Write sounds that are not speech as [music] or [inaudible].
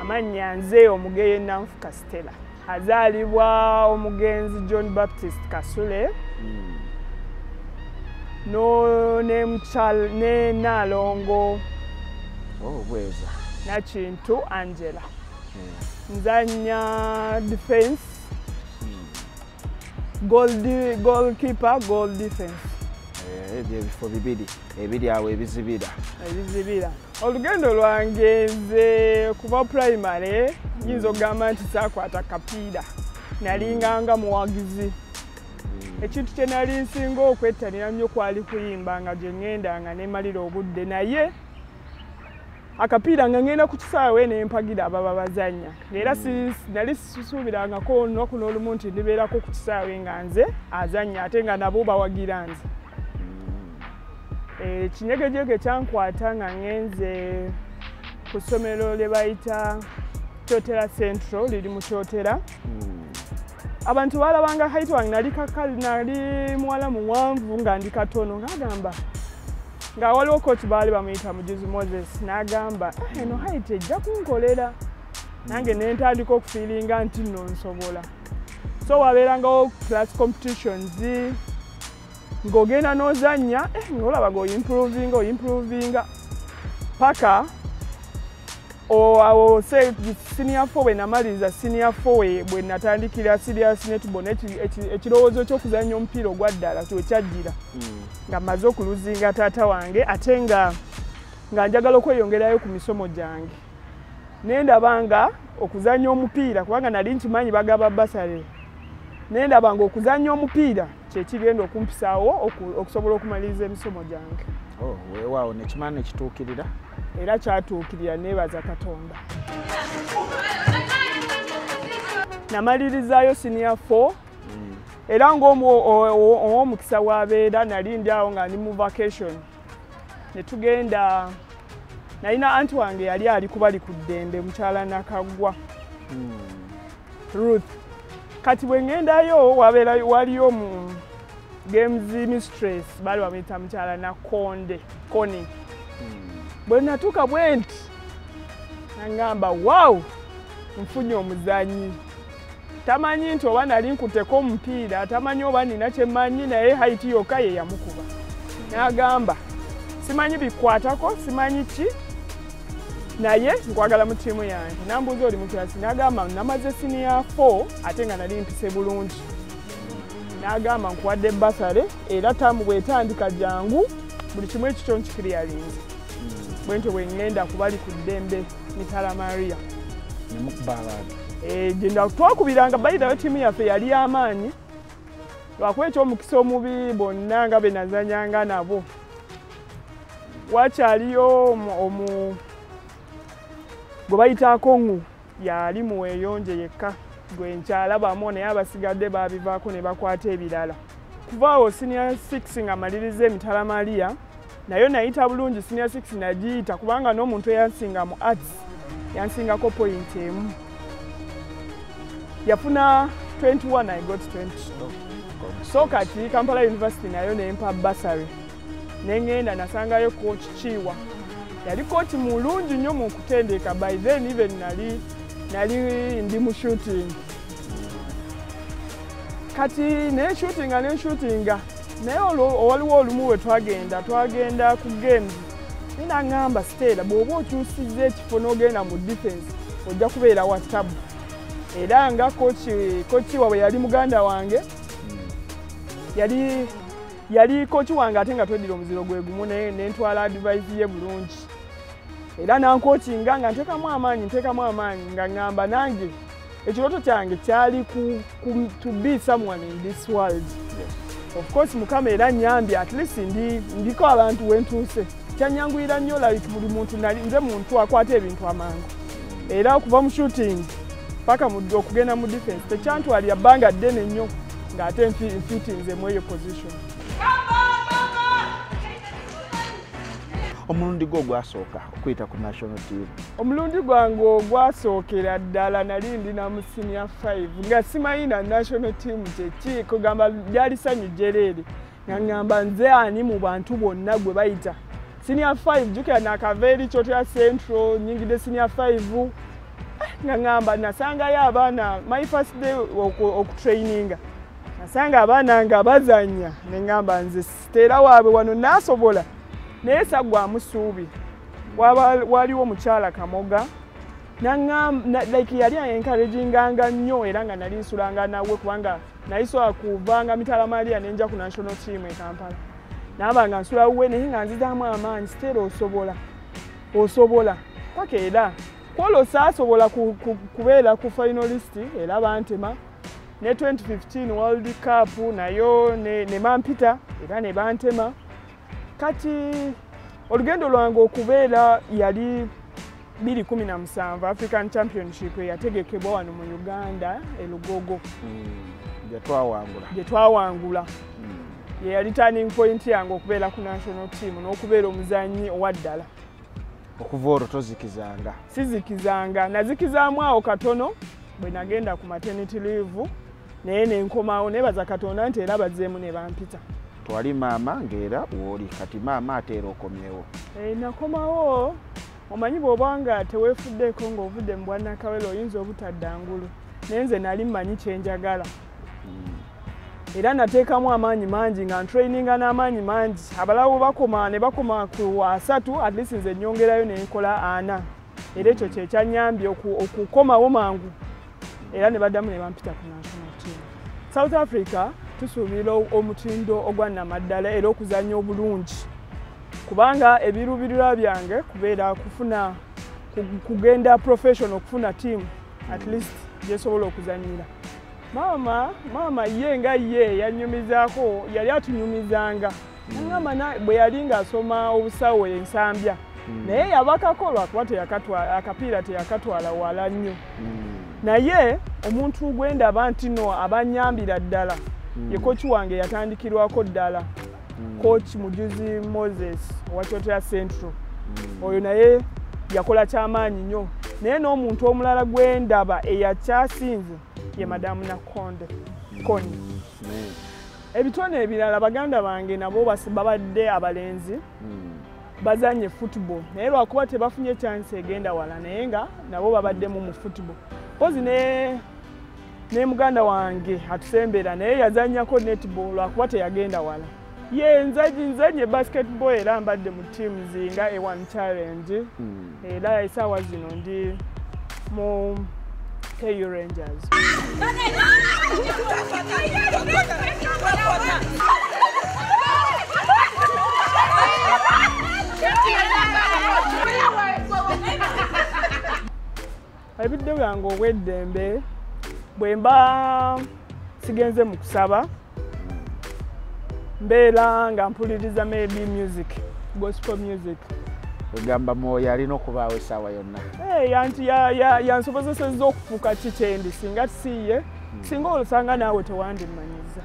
amannya nze omugeyo nanfuka stella azaalibwa omugenzi john baptist kasule. No ne mukyal- ne naalongo Oh, bweza. Nakintu angela. Nzanya defense. Goal- goalkeeper goal defense ebyo ebifo bibiri ebiri awo ebizibira. Ebizibira. Olugendo lwange nze kuva primary yinza okugamba nti saakwata kapiira. Nalinganga muwagizi. Ekintu kye nali nsinga okwettanira nnyo kwali kuyimba nga gye ŋŋendanga nemalira obudde naye akapiira nga ŋŋenda ku kisaawe nempagira ababa bazanya ngaera si- nali sisuubirangako olunaku n'olumu nti ndibeerako ku kisaawe nga nze azanya ate nga nabo bawagira nze ekinyegejege kyankwata nga ŋŋenze ku ssomero lye bayita kyotera central liri mu kyotera. Abantu balabanga height wange nali kakali nali muwala muwanvu nga ndi katono ngagamba nga waliwo coach baali bamuyita mujuzi moses n'agamba "Ah, eno height ejja kunkolera. Nange nentandika okufiiringa nti nno nsobola. So wabeerangawo class competitions ng'ogenda n'ozannya eh, ng'olaba ng'oyimprovinga oyimprovinga paka awo senior four bwe namaliriza senior four bwe- natandikira serious netball ekirowoozo ky'okuzannya omupiira ogwa ddala kyo kyajjira. Nga mmaze okuluzinga taata wange ate nga nga njagala okweyongerayo ku misomo gyange. Nendaba nga okuzannya omupiira kubanga nali nkimanyi bagaba basale nendaba nga okuzannya omupiira kyekigenda okumpisaawo oku- okusobola okumaliriza emisomo gyange. Oh, weewaawo nekimala nekituukirira era kyatuukirira neebaza katonda. Namalirizayo senior 4 era ng'ow'omukisa wabeera nali ndi awo nga ndi mu vacation. Ne tugenda nalina anti wange yali ali kubali ku ddembe mukyala nakagwa. Ruth kati bwe ŋŋendayo wabeera waliyo mu games mistress baali bamuyita mukyala nakonde koni bwe natuuka bwe nti naŋŋamba waawu nfunye omuzanyi tamanyi nti oba nali nkutteko omupiira tamanyi oba nina kyemmanyi naye haiti yokka ye yamukuba. N'agamba simanyi bikwatako simanyi ki naye nkwagala mu ttiimu yange. Nambuuza oli mukirasi n'agamba namaze siniya 4 ate nga nali mpise bulungi. N'agamba nkuwadde basale era taamu bwetandika jangu buli kimu ekikyo nkikiriyalinze. Bwe ntyo bwe ŋŋenda kubali ku ddembe mitala maria. Abantu genda twakubiranga bayirayo ttiimu yaffe yali y'amaanyi lwakuba ekyomukisa omubi bonna nga be nazanyanga nabo. Wakyaliyo omu gwe bayita akongu yali muweeyonje yekka gwe nkyalabamu naye abasigadde babivaako ne bakwata ebirala. Kuva awo senior 6 nga maliriza emitala maria nayo nayita bulungi senior 6 nagiyita kubanga n'omuntu eyansinga mu arts yansingako point emu. Yafuna 21 i got 20 so kati kampala university nayo nempa basary neŋŋenda nasangayo coach kiwa yali coach mulungi nnyo mu kutendeka by then even nali nali ndi mu shooting. Kati nenshutinga nenshutinga naye waliwo olumu we twagenda twagenda ku games ninaŋŋamba stela bw'oba okyusizza ekifo n'ogenda mu defense ojja kubeera wa tabu era nga kochi wawe yali muganda wange yali yali kochi wange ate nga tweddira omuziro gwe gumu nentwala advice ye bulungi era nankokinga nga nteekamu amaanyi nteekamu amaanyi nga ŋŋamba nange ekirooto kyange kyali to be someone in this world. Of course mukama era nyambye at least ndi, ndiko abantu wentuuse kyanyanguyira nnyo like buli muntu nze muntu akwata ebintu amangu. Era okuva mu shooting paka mu- okugenda mu defense tekyantwalira bbanga ddene nnyo ng'ate nfi- nfitinze mu eyo position omulundi gwo ogwasooka okuyita ku national team omulundi gwange ogwasookera ddala nali ndina mu senior 5 nga simanyi na national team kyeki kugamba lyali sanyu jereere nga ŋŋamba nze ani mu bantu bonna gwe bayita? Senior 5 jukira nakava eri kyotera central nyingidde senior 5 nga ŋŋamba nasangayo abaana my first day oku- okutraininga nasanga abaana nga bazanya ne ŋŋamba nze siteera waabwe wano naasobola naye saggwamu ssuubi Waba- waliwo omukyala kamoga. Like yali encouraginganga nnyo era nga nali nsulanga nawe kubanga nayisobola kuvanga mitala maria nenja ku national team e kampala. Naba nga nsula wuwe naye nga nzizaamu amaanyi siteera osobola osobola. Paka era kwolo saasobola ku- ku- kubeera ku finalist era bantema ne 2015 world cup nayo ne ne bampita era ne bantema kati olugendo lwange okubeera yali 217 african championship eyategekebwa wano mu uganda elugogo gye twawangula. Gye twawangula. Mm. ye yali turning point yange okubeera ku national team n'okubeera omuzanyi owa ddala. Okuva olwo tozikizanga. Sizikizanga. Nazikizaamu awo katono bwe nagenda ku maternity leave naye nenkomawo nebaza katonda nti era bazzeemu ne bampita twali maama ng'era wooli kati maama ateera okomyewo. Eh, nakomawo omanyi bw'oba nga teweefuddeeko ng'ovudde mu bwannakawere oyinza obutadda ngulu naye nze nali mmanyi kyenjagala Mm. era nateekamu amaanyi mangi nga ntraininga n'amaanyi mangi. Abalawo bakoma ne bakoma ku asatu at least nze nyongerayo nenkola ana. Era ekyo kyekyanyambye oku- okukomawo mangu. Era ne baddamu ne bampita ku national team. South africa tusuubira omutindo ogwa namaddala era okuzanya obulungi kubanga ebiruubirirwa byange kubeera kufuna ku- kugenda professional okufuna team at least gyesobola okuzanyira maama maama ye nga ye yanyumizaako yali atunyumizanga naŋamba na- bwe yali ng'asoma obusawo ensambya Mm. naye yabakako lwakuba akapiira teyakatwala wala nnyo Mm. naye omuntu gwendaba nti no abanyambira ddala Mm. Ye koki wange yatandikirwako ddala Mm. coach mujuzi moses owakyotera central Mm. oyo naye yakola kyamaanyi nnyo naye n'omuntu omulala gwendaba eyakyasinze ye madamu nakonde koni Mm. ebitone ebirala baganda bange nabo babadde abalenzi Mm. bazanye football naye lwakuba tebafunye chance egenda wala naye nga nabo babaddemu mu football mpozi ne ne muganda wange atusembera naye yazanyako netball lwakuba teyagenda wala. Ye nzaji nzanye basketball era mbadde mu teams nga ewan challenge. Mm. era esaawa zino ndi mu KU Rangers. [laughs] Ebidde byange obw'eddembe bwe mba sigenze mu kusaba mbeera nga mpuliriza maybe music gospel music. Egamba mwoyo alina okubaawo essaawa yonna. Yanti ya- ya- yansobozesezza okufuuka ki kyendi singa tisiiye singa olusanga naawe tewandimanyiza